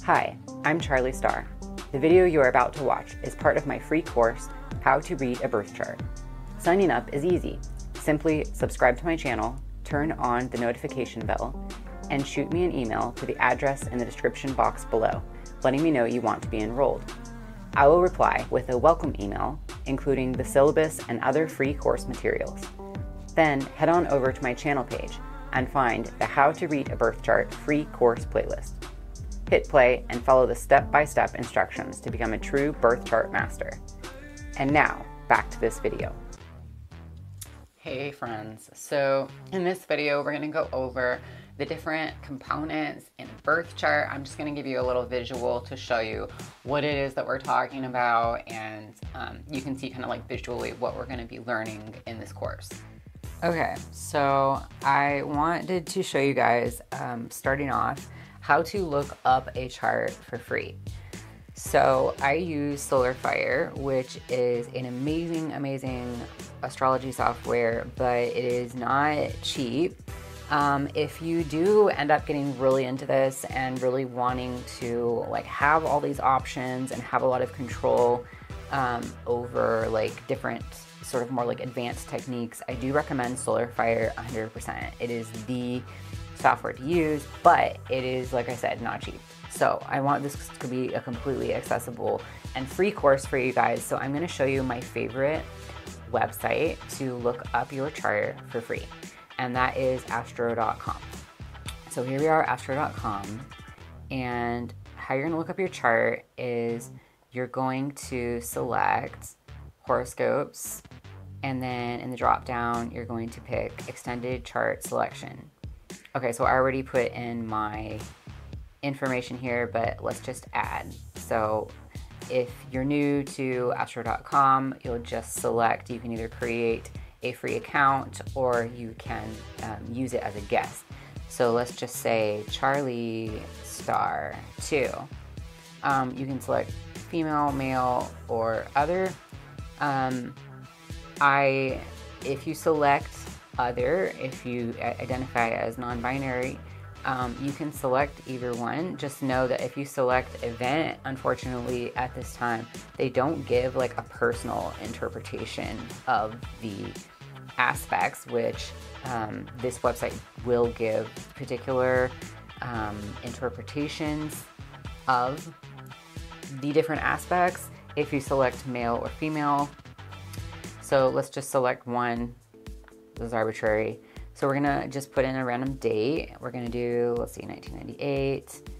Hi, I'm Charlie Star. The video you are about to watch is part of my free course, How to Read a Birth Chart. Signing up is easy. Simply subscribe to my channel, turn on the notification bell, and shoot me an email to the address in the description box below, letting me know you want to be enrolled. I will reply with a welcome email, including the syllabus and other free course materials. Then head on over to my channel page and find the How to Read a Birth Chart free course playlist. Hit play and follow the step-by-step -step instructions to become a true birth chart master. And now, back to this video. Hey friends, so in this video we're going to go over the different components in a birth chart. I'm just going to give you a little visual to show you what it is that we're talking about and um, you can see kind of like visually what we're going to be learning in this course. Okay, so I wanted to show you guys, um, starting off, how to look up a chart for free. So I use SolarFire, which is an amazing, amazing astrology software, but it is not cheap. Um, if you do end up getting really into this and really wanting to like have all these options and have a lot of control um, over like different sort of more like advanced techniques, I do recommend SolarFire 100%. It is the software to use, but it is, like I said, not cheap. So I want this to be a completely accessible and free course for you guys. So I'm gonna show you my favorite website to look up your chart for free, and that is astro.com. So here we are, astro.com, and how you're gonna look up your chart is you're going to select horoscopes and then in the drop down, you're going to pick extended chart selection. Okay, so I already put in my information here, but let's just add. So if you're new to astro.com, you'll just select, you can either create a free account or you can um, use it as a guest. So let's just say Charlie Star 2. Um, you can select female, male, or other. Um, I, if you select other, if you identify as non-binary, um, you can select either one. Just know that if you select event, unfortunately at this time, they don't give like a personal interpretation of the aspects, which um, this website will give particular um, interpretations of the different aspects if you select male or female so let's just select one. Is arbitrary. So we're gonna just put in a random date. We're gonna do, let's see, 1998.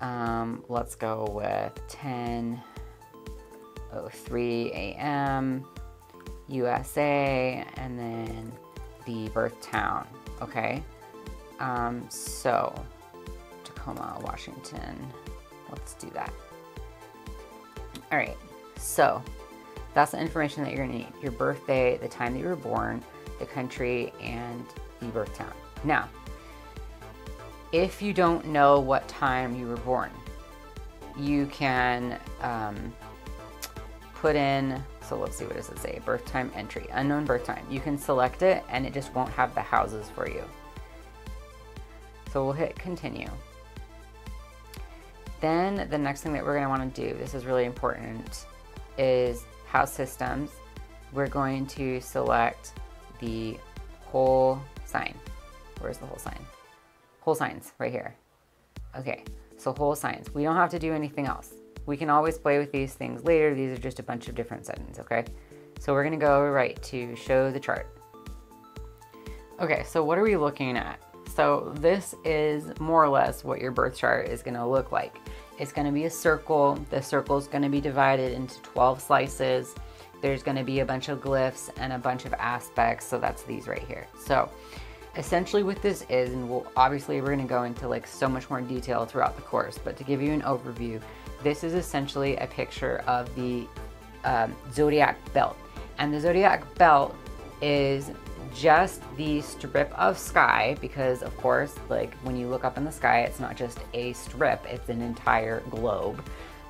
Um, let's go with 10.03 a.m. USA, and then the birth town, okay? Um, so, Tacoma, Washington. Let's do that. All right, so that's the information that you're gonna need. Your birthday, the time that you were born, the country, and the birth town. Now, if you don't know what time you were born, you can um, put in, so let's see, what does it say? Birth time entry, unknown birth time. You can select it and it just won't have the houses for you. So we'll hit continue. Then the next thing that we're gonna wanna do, this is really important, is house systems, we're going to select the whole sign. Where's the whole sign? Whole signs right here. Okay, so whole signs. We don't have to do anything else. We can always play with these things later. These are just a bunch of different settings, okay? So we're gonna go right to show the chart. Okay, so what are we looking at? So this is more or less what your birth chart is gonna look like. It's gonna be a circle. The circle is gonna be divided into 12 slices. There's gonna be a bunch of glyphs and a bunch of aspects. So that's these right here. So essentially what this is, and we'll obviously we're gonna go into like so much more detail throughout the course, but to give you an overview, this is essentially a picture of the um, zodiac belt. And the zodiac belt is just the strip of sky because of course like when you look up in the sky it's not just a strip it's an entire globe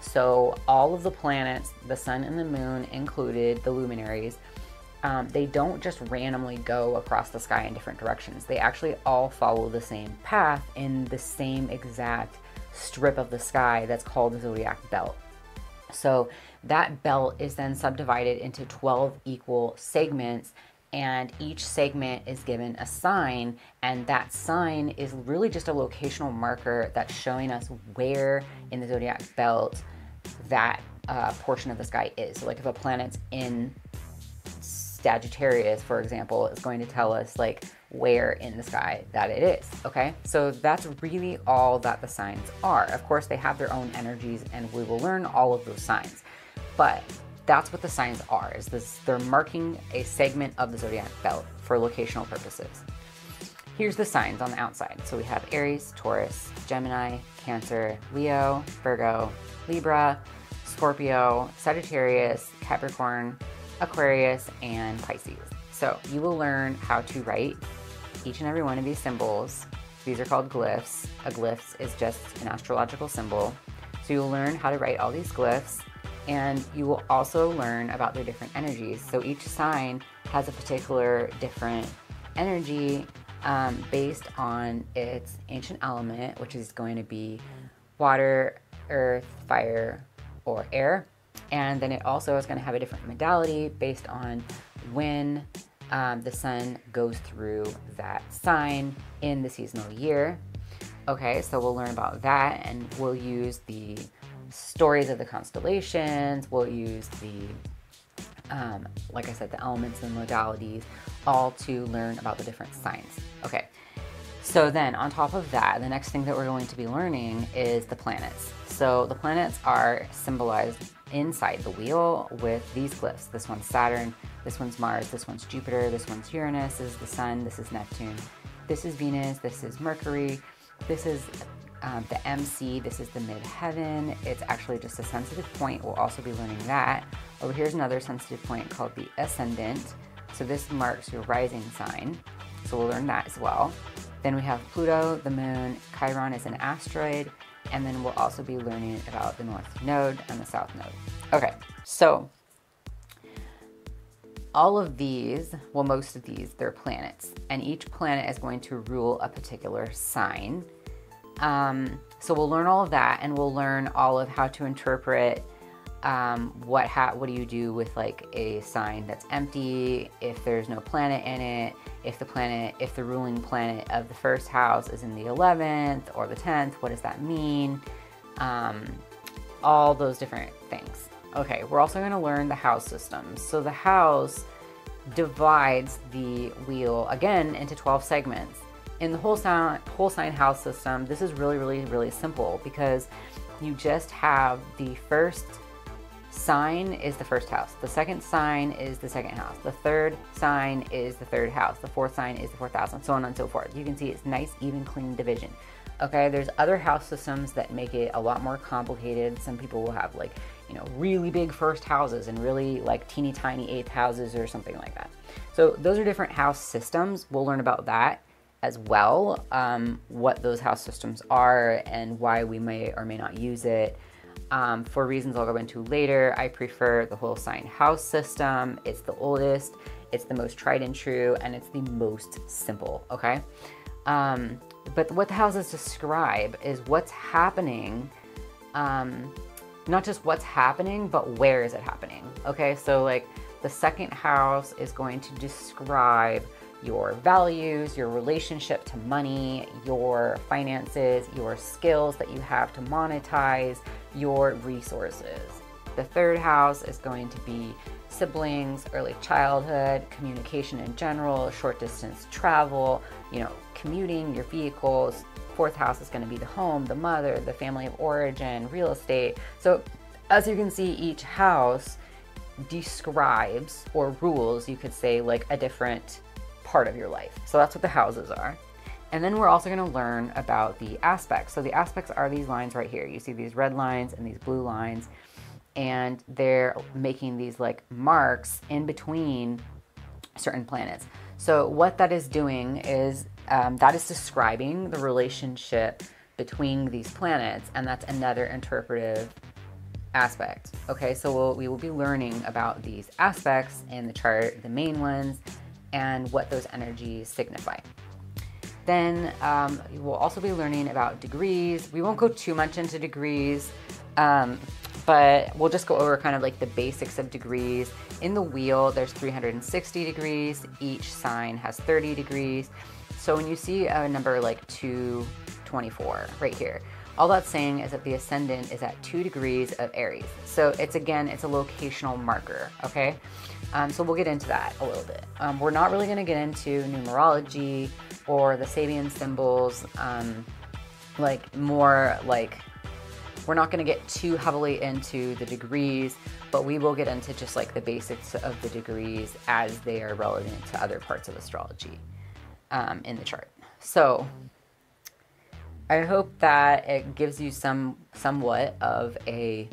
so all of the planets the sun and the moon included the luminaries um, they don't just randomly go across the sky in different directions they actually all follow the same path in the same exact strip of the sky that's called the zodiac belt. So that belt is then subdivided into 12 equal segments and each segment is given a sign and that sign is really just a locational marker that's showing us where in the zodiac belt that uh, portion of the sky is. So like if a planet's in sagittarius for example is going to tell us like where in the sky that it is okay? So that's really all that the signs are. Of course they have their own energies and we will learn all of those signs but that's what the signs are is this they're marking a segment of the zodiac belt for locational purposes here's the signs on the outside. So we have aries taurus gemini cancer leo virgo libra scorpio sagittarius capricorn aquarius and pisces. So you will learn how to write each and every one of these symbols. These are called glyphs. A glyph is just an astrological symbol. So you'll learn how to write all these glyphs and you will also learn about their different energies. So each sign has a particular different energy um, based on its ancient element, which is going to be water, earth, fire, or air. And then it also is going to have a different modality based on when um, the sun goes through that sign in the seasonal year. Okay, so we'll learn about that and we'll use the stories of the constellations. We'll use the, um, like I said, the elements and modalities, all to learn about the different signs. Okay. So then, on top of that, the next thing that we're going to be learning is the planets. So the planets are symbolized inside the wheel with these glyphs. This one's Saturn, this one's Mars, this one's Jupiter, this one's Uranus, this is the Sun, this is Neptune, this is Venus, this is Mercury, this is um, the MC, this is the midheaven. It's actually just a sensitive point. We'll also be learning that. Over here's another sensitive point called the ascendant. So this marks your rising sign. So we'll learn that as well. Then we have Pluto, the moon, Chiron is an asteroid, and then we'll also be learning about the north node and the south node. Okay, so all of these, well, most of these, they're planets, and each planet is going to rule a particular sign. Um, so we'll learn all of that and we'll learn all of how to interpret um, what ha- what do you do with like a sign that's empty if there's no planet in it if the planet if the ruling planet of the first house is in the 11th or the 10th what does that mean? Um, all those different things. Okay we're also going to learn the house systems so the house divides the wheel again into 12 segments. In the whole sign, whole sign house system, this is really, really, really simple because you just have the first sign is the first house. The second sign is the second house. The third sign is the third house. The fourth sign is the fourth house, and so on and so forth. You can see it's nice, even, clean division. Okay, there's other house systems that make it a lot more complicated. Some people will have like, you know, really big first houses and really like teeny tiny eighth houses or something like that. So those are different house systems. We'll learn about that as well, um, what those house systems are and why we may or may not use it. Um, for reasons I'll go into later, I prefer the whole sign house system. It's the oldest, it's the most tried and true, and it's the most simple, okay? Um, but what the houses describe is what's happening, um, not just what's happening, but where is it happening, okay? So, like, the second house is going to describe your values, your relationship to money, your finances, your skills that you have to monetize, your resources. The third house is going to be siblings, early childhood, communication in general, short distance travel, you know, commuting, your vehicles. Fourth house is going to be the home, the mother, the family of origin, real estate. So, as you can see, each house describes or rules, you could say, like a different part of your life. So that's what the houses are. And then we're also going to learn about the aspects. So the aspects are these lines right here. You see these red lines and these blue lines, and they're making these like marks in between certain planets. So what that is doing is um, that is describing the relationship between these planets, and that's another interpretive aspect. Okay, so we'll, we will be learning about these aspects in the chart, the main ones, and what those energies signify. Then um, we'll also be learning about degrees. We won't go too much into degrees, um, but we'll just go over kind of like the basics of degrees. In the wheel, there's 360 degrees. Each sign has 30 degrees. So when you see a number like 224 right here, all that's saying is that the ascendant is at two degrees of Aries. So it's again, it's a locational marker, okay? Um, so we'll get into that a little bit. Um, we're not really gonna get into numerology or the Sabian symbols, um, like more like, we're not gonna get too heavily into the degrees, but we will get into just like the basics of the degrees as they are relevant to other parts of astrology um, in the chart. So I hope that it gives you some somewhat of a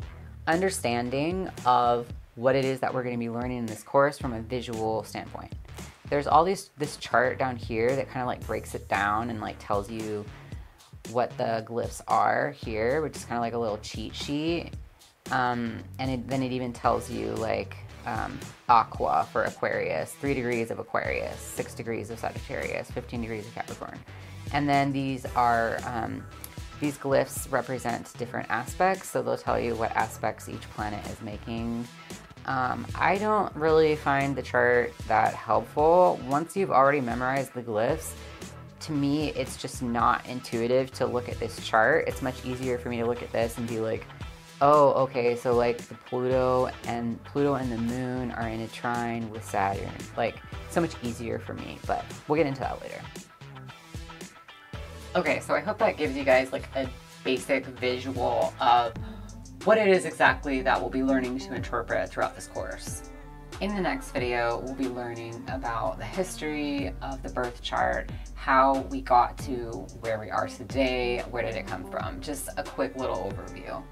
understanding of what it is that we're going to be learning in this course from a visual standpoint. There's all these this chart down here that kind of like breaks it down and like tells you what the glyphs are here, which is kind of like a little cheat sheet. Um, and it, then it even tells you like um, aqua for Aquarius, three degrees of Aquarius, six degrees of Sagittarius, 15 degrees of Capricorn. And then these are, um, these glyphs represent different aspects, so they'll tell you what aspects each planet is making. Um, I don't really find the chart that helpful. Once you've already memorized the glyphs, to me, it's just not intuitive to look at this chart. It's much easier for me to look at this and be like, oh, okay, so like the Pluto and Pluto and the moon are in a trine with Saturn. Like, so much easier for me, but we'll get into that later. Okay, so I hope that gives you guys like a basic visual of what it is exactly that we'll be learning to interpret throughout this course. In the next video, we'll be learning about the history of the birth chart, how we got to where we are today, where did it come from, just a quick little overview.